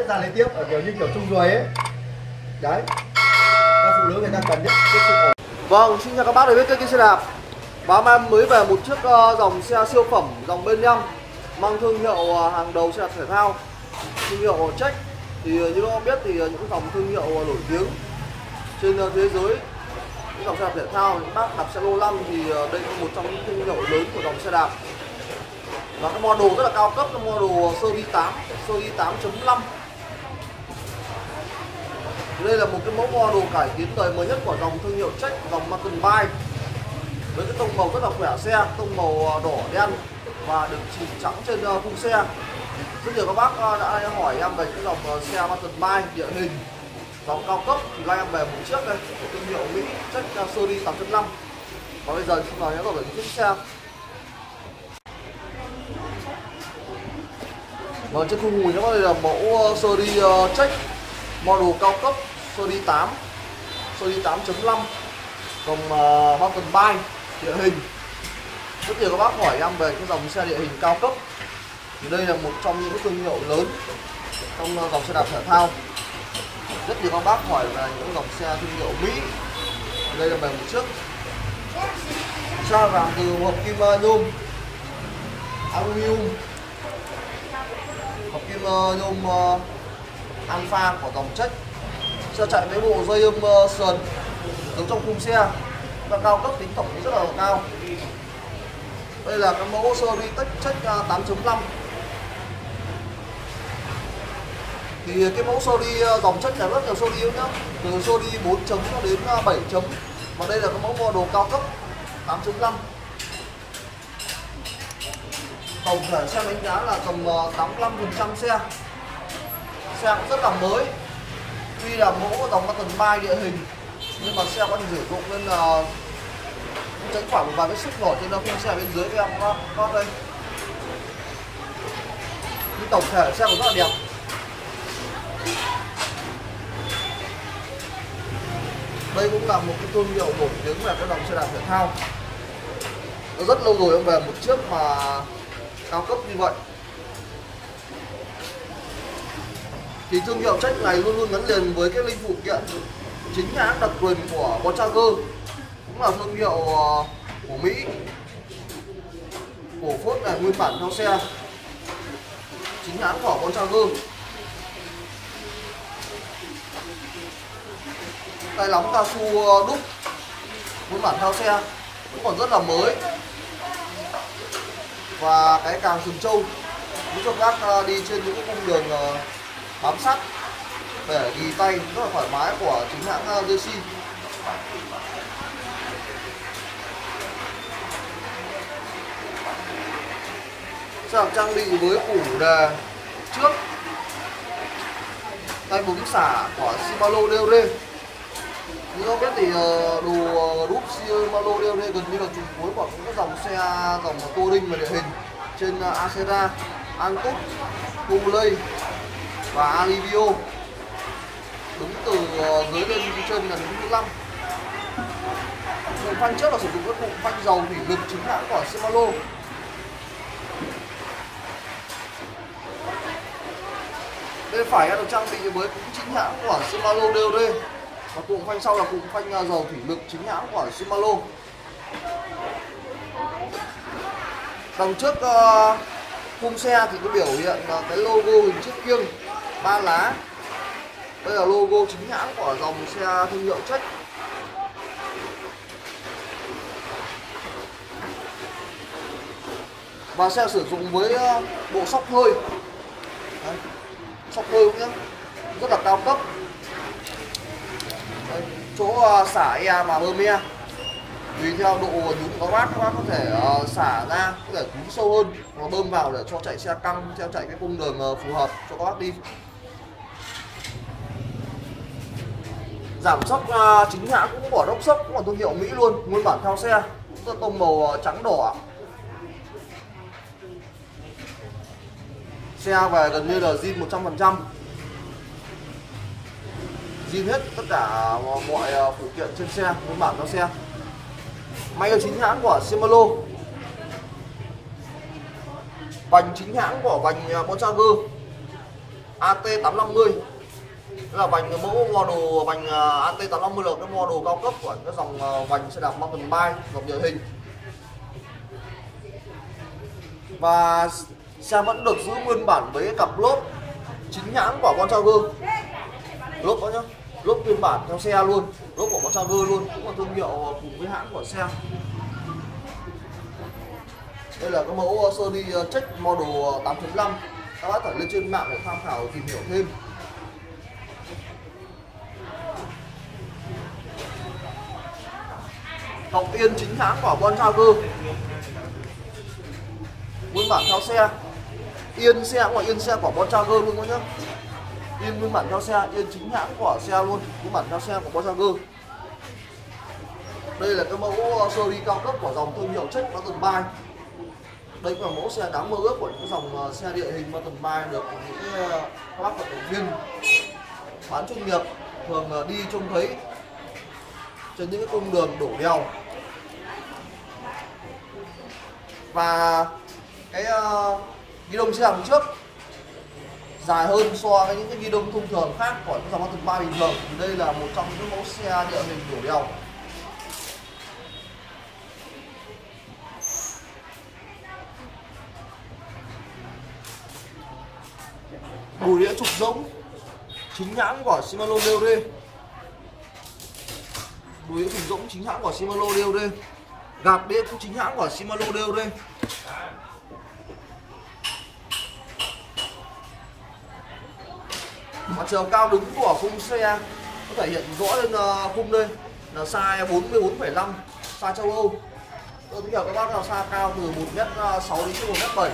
hết ra lấy tiếp ở kiểu như kiểu chung ruồi ấy. Đấy. Các phụ nữ người ta cần nhất cái sự ổn. Vâng, xin chào các bác đã biết kênh xe đạp. Và hôm em mới về một chiếc uh, dòng xe siêu phẩm dòng bên nhâm Mang thương hiệu uh, hàng đầu xe đạp thể thao. Thương hiệu Trek Thì như các bác biết thì những dòng thương hiệu nổi tiếng trên thế giới Những dòng xe đạp thể thao, những bác đạp xe lô năm thì đây là một trong những thương hiệu lớn của dòng xe đạp. Và cái model rất là cao cấp, cái model series 8, series 8.5 đây là một cái mẫu model cải tiến đời mới nhất của dòng thương hiệu Trek, dòng Mountain Bike. Với cái tông màu rất là khỏe xe, tông màu ờ, đỏ đen và được chỉ trắng trên ờ, khung xe. Rất nhiều các bác ờ, đã hỏi em về cái dòng xe Mountain Bike địa hình dòng cao cấp. Thì lai em về một chiếc đây của thương hiệu Mỹ Trek Sony 8.5 và bây giờ xin mời em vào về chiếc xe. Vâng, trên khung mùi nó đây là mẫu sơ đi check model cao cấp Sony 8 Sony 8.5 dòng uh, mountain bike địa hình. Rất nhiều các bác hỏi em về cái dòng xe địa hình cao cấp. Thì đây là một trong những thương hiệu lớn trong ờ, dòng xe đạp thể thao. Rất nhiều các bác hỏi về những dòng xe thương hiệu Mỹ. Đây là về một chiếc xe làm từ hộp kim nhôm. Aluminum. Hộp kim nhôm uh, alpha của dòng check sơ chạy với bộ dây âm uh, sườn đứng trong khung xe. Và cao cấp tính tổng rất là cao. Đây là cái mẫu series check 8.5 thì cái mẫu series ờ, dòng chất là rất nhiều series nhá. Từ series 4 chấm cho đến ờ, 7 chấm. Và đây là cái mẫu model cao cấp 8.5 tổng thể xe đánh giá là tầm ờ, uh, 85% xe xe cũng rất là mới. Tuy là mẫu dòng Mountain mai địa hình nhưng mà xe quá trình sử dụng nên là cũng tránh khoảng một vài vết xước nổi trên khung xe bên dưới với em. Có, có đây. Nhưng tổng thể xe cũng rất là đẹp. Đây cũng là một cái thương hiệu nổi tiếng về cái dòng xe đạp thể thao. Nó rất lâu rồi em về một chiếc mà cao cấp như vậy. Thì thương hiệu trách này luôn luôn gắn liền với cái linh phụ kiện chính hãng đặc quyền của Bontrager cũng là thương hiệu ờ, của Mỹ cổ phốt này, nguyên bản theo xe. Chính hãng của Bontrager tay lắm cao su ờ, đúc, nguyên bản theo xe, cũng còn rất là mới. Và cái càng sừng trâu giúp cho các ờ, đi trên những cái cung đường bám sát để ghi tay rất là thoải mái của chính hãng Jersey. Sẽ trang bị với củ đề trước. Tay búng xả của Shimano Deore như các biết thì ờ, đồ ờ, đúp Shimano Deore gần như là trùng cuối của những dòng xe dòng touring và địa hình trên ờ, Acera, Antup, Puley và Alivio đứng từ ờ, dưới lên trên là đứng thứ 5 Cụm phanh trước là sử dụng các cụm phanh dầu thủy lực chính hãng của Shimano. Bên phải được trang bị với cũng chính hãng của Shimano DOD và cụm phanh sau là cụm phanh ờ, dầu thủy lực chính hãng của Shimano. Đằng trước uh, khung xe thì có biểu hiện uh, cái logo hình chiếc kiêng ba lá đây là logo chính hãng của dòng xe thương hiệu Trek và xe sử dụng với ờ, bộ sóc hơi Đấy. sóc hơi cũng nhé rất là cao cấp Đây. chỗ ờ, xả e mà bơm e tùy theo độ nhúng của các bác các bác có thể uh, xả ra có thể cúm sâu hơn hoặc bơm vào để cho chạy xe căng theo chạy cái cung đường uh, phù hợp cho các bác đi giảm sóc uh, à, chính hãng cũng bỏ đốc sốc cũng là thương hiệu mỹ luôn nguyên bản theo xe. Cũng tông màu à, trắng đỏ xe về gần như là zin 100% zin hết tất cả mọi à, phụ kiện trên xe nguyên bản theo xe. Máy ở chính hãng của Shimano. Vành chính hãng của vành Bontrager AT850 đây là vành mẫu model vành AT850 là cái model cao cấp của cái dòng à, vành xe đạp mountain bike, dòng địa hình. Và xe vẫn được giữ nguyên bản với cái cặp lốp chính hãng của con Charger lốp đó nhá, lốp nguyên bản theo xe luôn, lốp của con Charger luôn, cũng là thương hiệu cùng với hãng của xe. Đây là cái mẫu Sony à, Check Model 8.5 các bác thể lên trên mạng để tham khảo tìm hiểu thêm. Ngọc Yên chính hãng của Bon Charger nguyên bản theo xe. Yên xe cũng là yên xe của Bon Charger luôn các nhá. Yên nguyên bản theo xe, yên chính hãng của xe luôn. Nguyên bản theo xe của Bon Charger đây là cái mẫu ờ, series cao cấp của dòng thương hiệu Check Mountain Bike đây cũng là mẫu xe đáng mơ ước của những dòng ờ, xe địa hình mountain bike được những ờ, các bác vận động viên bán chuyên nghiệp, thường đi trông thấy trên những cái cung đường đổ đèo. Và cái uh, ghi đông xe đằng trước dài hơn so với những cái ghi đông thông thường khác của những dòng mountain ba bình thường. Thì đây là một trong những mẫu xe địa hình đổ đèo. Bùi đĩa trục rỗng chính hãng của Shimano DOD bùi đĩa trục rỗng chính hãng của Shimano DOD gạt đĩa cũng chính hãng của Shimano DOD mặt chiều cao đứng của khung xe có thể hiện rõ lên ờ, khung đây là size 44,5 size châu Âu. Tôi tín hiệu các bác là xa cao từ 1m6 ờ, đến 1m7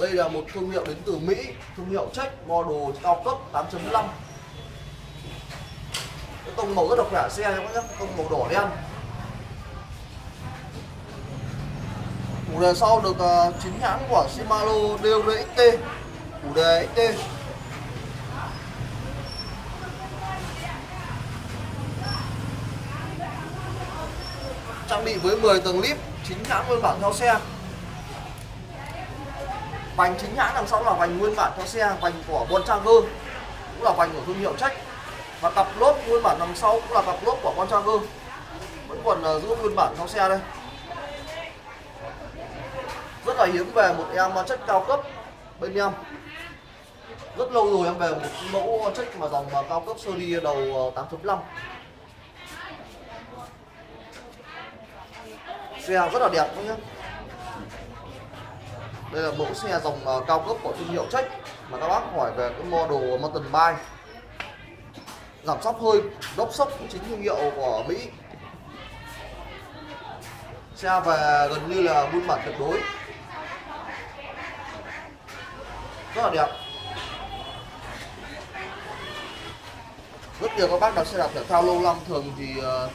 Đây là một thương hiệu đến từ Mỹ, thương hiệu Check model cao cấp 8.5. Cái tông màu rất độc lạ xe các bác nhé, tông màu đỏ đen. Chủ đề sau được uh, chính hãng của Shimano DRXT, chủ đề XT. Trang bị với 10 tầng lip, chính hãng nguyên bản theo xe vành chính hãng đằng sau là vành nguyên bản cho xe vành của Bontrager cũng là vành của thương hiệu Trách. Và cặp lốp nguyên bản đằng sau cũng là cặp lốp của Bontrager vẫn còn uh, giữ nguyên bản trong xe đây. Rất là hiếm về một em chất cao cấp bên em. Rất lâu rồi em về một mẫu chất mà dòng uh, cao cấp Sony đầu ờ, uh, 8.5 xe rất là đẹp các nhé đây là mẫu xe dòng uh, cao cấp của thương hiệu Trách mà các bác hỏi về cái model mountain bike. Giảm sóc hơi đốc sốc cũng chính thương hiệu của Mỹ. Xe về gần như là buôn bản tuyệt đối. Rất là đẹp. Rất nhiều các bác đạp xe đạp thể thao lâu năm thường thì uh,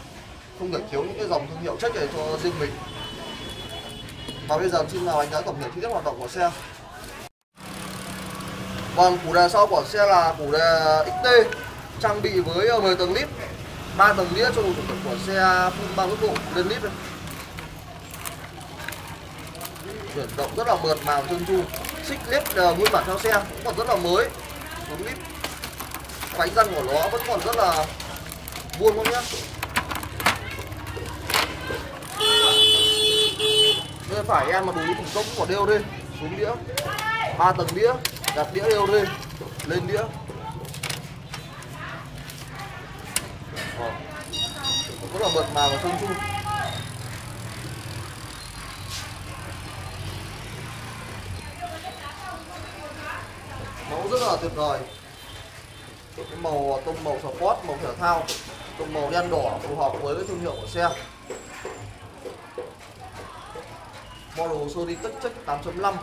không thể thiếu những cái dòng thương hiệu Trách này cho riêng mình và bây giờ xin mời anh đã tổng thể chi tiết hoạt động của xe. Vâng, củ đề sau của xe là củ đề XT trang bị với ờ, 10 tầng lít 3 tầng đĩa cho một của xe phun bao mức độ lên lít này chuyển động rất là mượt mà trơn tru xích lít uh, nguyên bản theo xe cũng còn rất là mới. Đúng lít. bánh răng của nó vẫn còn rất là vuông không nhá đây, phải em mà đủ thùng cốc của đeo đi xuống đĩa. Ba tầng đĩa, đặt đĩa đeo đi lên đĩa. Ờ. rất là mượt mà và trơn tru mẫu rất là tuyệt vời. Cái màu tông màu sport màu thể thao tông màu đen đỏ phù hợp với cái thương hiệu của xe model Sony Tech Check 8.5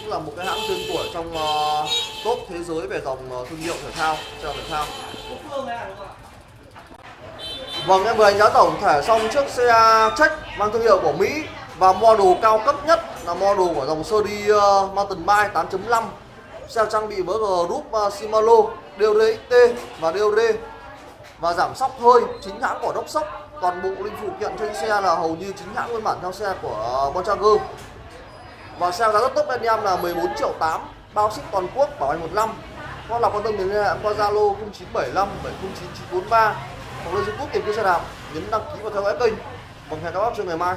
cũng là một cái hãng tên tuổi trong uh, top thế giới về dòng uh, thương hiệu thể thao xe thể thao. Vâng em vừa đánh giá tổng thể xong chiếc xe Check mang thương hiệu của Mỹ. Và model cao cấp nhất là model của dòng Sony uh, ờ, Mountain Bike 8.5 xe trang bị với group uh, Shimano T và DOD và giảm sóc hơi chính hãng của đốc sốc toàn bộ linh phụ kiện trên xe là hầu như chính hãng nguyên bản theo xe của Bontrager và xe giá rất tốt, bên em là 14 triệu 8 bao ship toàn quốc, bảo hành một năm. Hoặc là quan tâm đến liên hệ, qua Zalo 0975 709 943 hoặc lên YouTube tìm kiếm xe đạp, nhấn đăng ký và theo dõi kênh. Bằng hẹn các bác trong ngày mai.